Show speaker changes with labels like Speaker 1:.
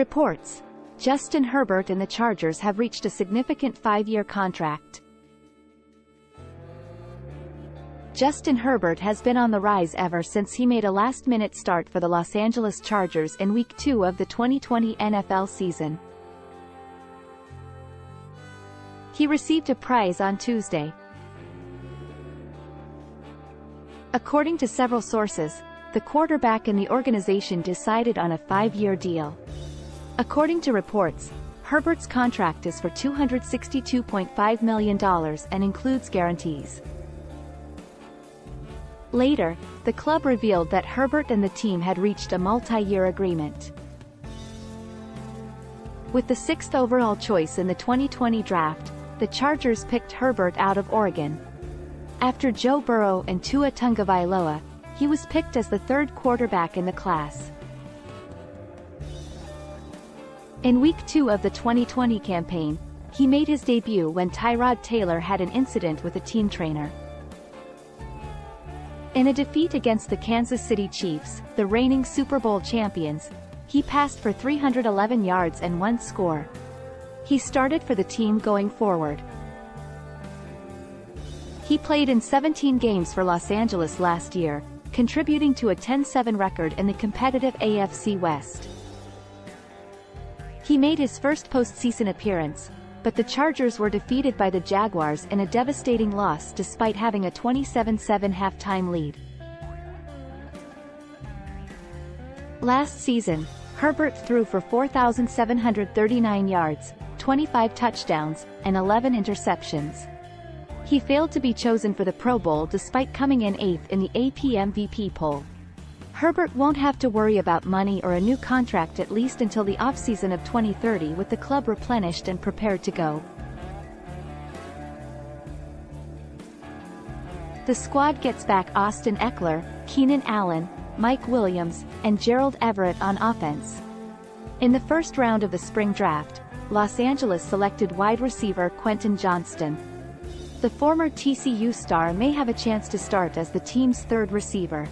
Speaker 1: Reports. Justin Herbert and the Chargers have reached a significant five-year contract. Justin Herbert has been on the rise ever since he made a last-minute start for the Los Angeles Chargers in Week 2 of the 2020 NFL season. He received a prize on Tuesday. According to several sources, the quarterback and the organization decided on a five-year deal. According to reports, Herbert's contract is for $262.5 million and includes guarantees. Later, the club revealed that Herbert and the team had reached a multi-year agreement. With the sixth overall choice in the 2020 draft, the Chargers picked Herbert out of Oregon. After Joe Burrow and Tua Tagovailoa, he was picked as the third quarterback in the class. In Week 2 of the 2020 campaign, he made his debut when Tyrod Taylor had an incident with a team trainer. In a defeat against the Kansas City Chiefs, the reigning Super Bowl champions, he passed for 311 yards and one score. He started for the team going forward. He played in 17 games for Los Angeles last year, contributing to a 10-7 record in the competitive AFC West. He made his first postseason appearance, but the Chargers were defeated by the Jaguars in a devastating loss despite having a 27-7 halftime lead. Last season, Herbert threw for 4,739 yards, 25 touchdowns, and 11 interceptions. He failed to be chosen for the Pro Bowl despite coming in eighth in the AP MVP poll. Herbert won't have to worry about money or a new contract at least until the offseason of 2030 with the club replenished and prepared to go. The squad gets back Austin Ekeler, Keenan Allen, Mike Williams, and Gerald Everett on offense. In the first round of the spring draft, Los Angeles selected wide receiver Quentin Johnston, the former TCU star may have a chance to start as the team's third receiver.